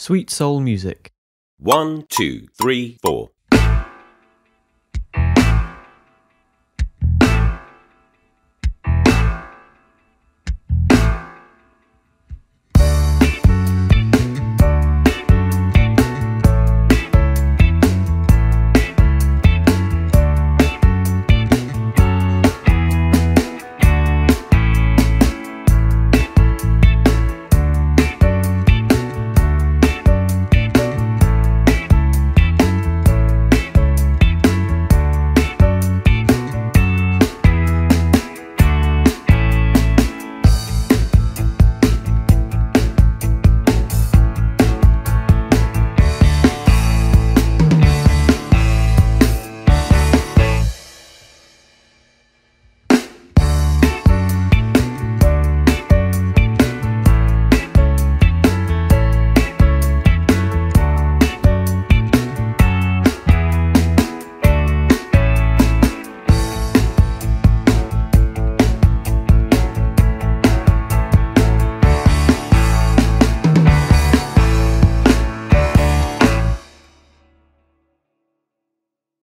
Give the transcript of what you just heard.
Sweet Soul Music. One, two, three, four.